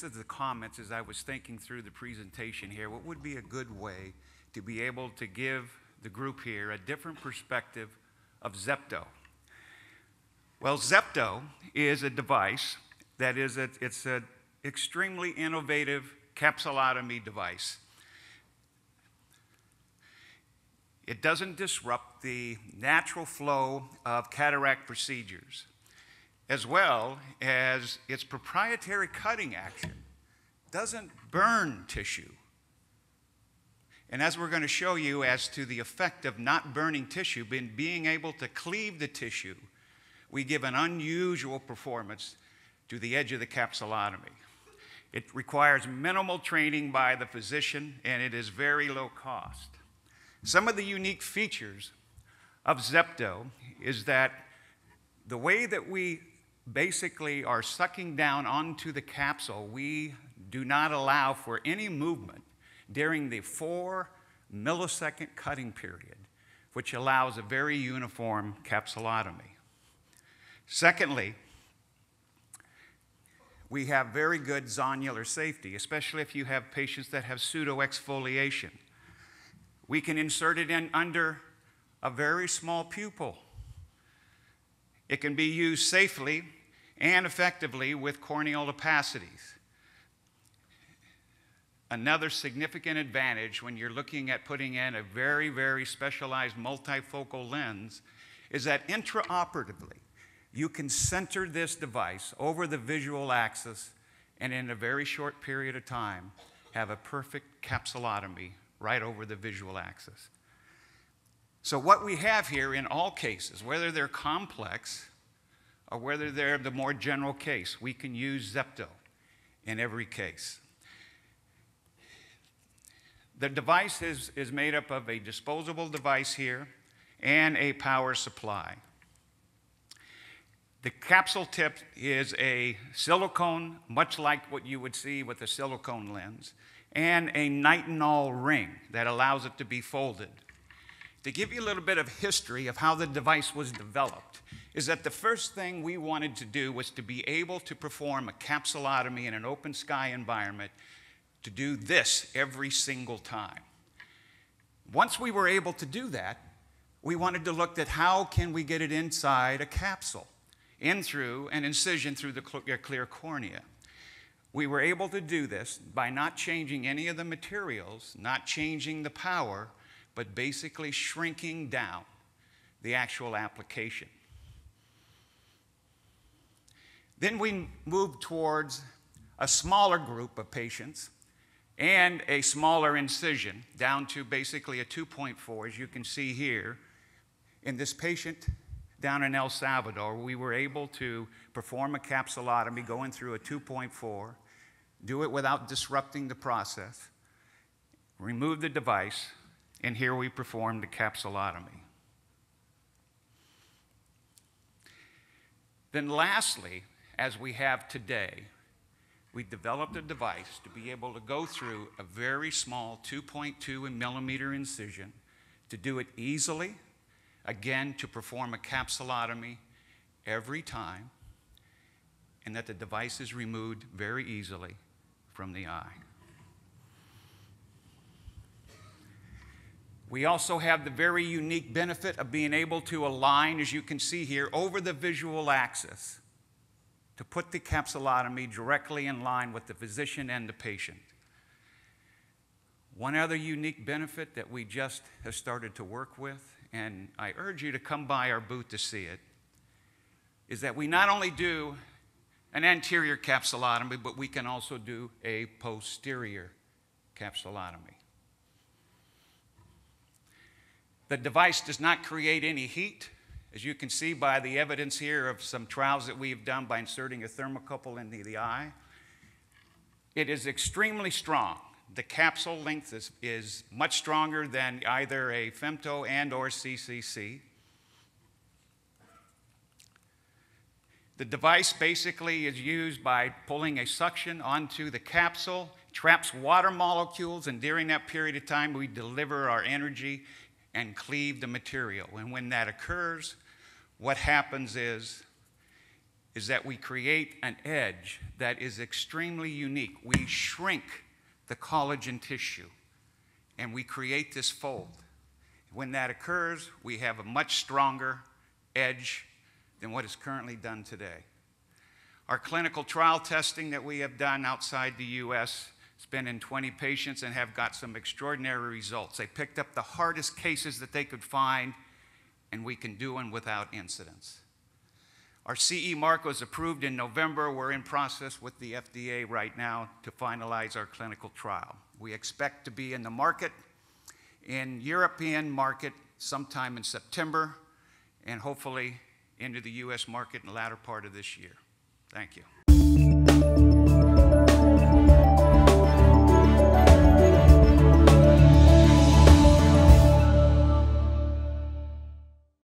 just the comments as I was thinking through the presentation here, what would be a good way to be able to give the group here a different perspective of Zepto? Well, Zepto is a device that is a, it's an extremely innovative capsulotomy device. It doesn't disrupt the natural flow of cataract procedures, as well as its proprietary cutting action doesn't burn tissue. And as we're going to show you as to the effect of not burning tissue, being, being able to cleave the tissue, we give an unusual performance to the edge of the capsulotomy. It requires minimal training by the physician and it is very low cost. Some of the unique features of Zepto is that the way that we basically are sucking down onto the capsule, we do not allow for any movement during the four millisecond cutting period, which allows a very uniform capsulotomy. Secondly, we have very good zonular safety, especially if you have patients that have pseudoexfoliation. We can insert it in under a very small pupil. It can be used safely and effectively with corneal opacities. Another significant advantage when you're looking at putting in a very, very specialized multifocal lens is that intraoperatively, you can center this device over the visual axis and in a very short period of time have a perfect capsulotomy right over the visual axis. So, what we have here in all cases, whether they're complex or whether they're the more general case, we can use Zepto in every case. The device is, is made up of a disposable device here and a power supply. The capsule tip is a silicone, much like what you would see with a silicone lens and a nitinol ring that allows it to be folded. To give you a little bit of history of how the device was developed, is that the first thing we wanted to do was to be able to perform a capsulotomy in an open sky environment to do this every single time. Once we were able to do that, we wanted to look at how can we get it inside a capsule, in through an incision through the clear cornea. We were able to do this by not changing any of the materials, not changing the power, but basically shrinking down the actual application. Then we moved towards a smaller group of patients and a smaller incision down to basically a 2.4, as you can see here. In this patient down in El Salvador, we were able to perform a capsulotomy going through a 2.4 do it without disrupting the process, remove the device, and here we perform the capsulotomy. Then, lastly, as we have today, we developed a device to be able to go through a very small 2.2 millimeter incision, to do it easily, again, to perform a capsulotomy every time, and that the device is removed very easily from the eye. We also have the very unique benefit of being able to align, as you can see here, over the visual axis to put the capsulotomy directly in line with the physician and the patient. One other unique benefit that we just have started to work with, and I urge you to come by our booth to see it, is that we not only do an anterior capsulotomy, but we can also do a posterior capsulotomy. The device does not create any heat, as you can see by the evidence here of some trials that we've done by inserting a thermocouple into the eye. It is extremely strong. The capsule length is, is much stronger than either a femto and or CCC. The device basically is used by pulling a suction onto the capsule, traps water molecules, and during that period of time, we deliver our energy and cleave the material. And when that occurs, what happens is is that we create an edge that is extremely unique. We shrink the collagen tissue and we create this fold. When that occurs, we have a much stronger edge than what is currently done today. Our clinical trial testing that we have done outside the US has been in 20 patients and have got some extraordinary results. They picked up the hardest cases that they could find, and we can do them without incidents. Our CE mark was approved in November. We're in process with the FDA right now to finalize our clinical trial. We expect to be in the market, in European market sometime in September, and hopefully into the US market in the latter part of this year. Thank you.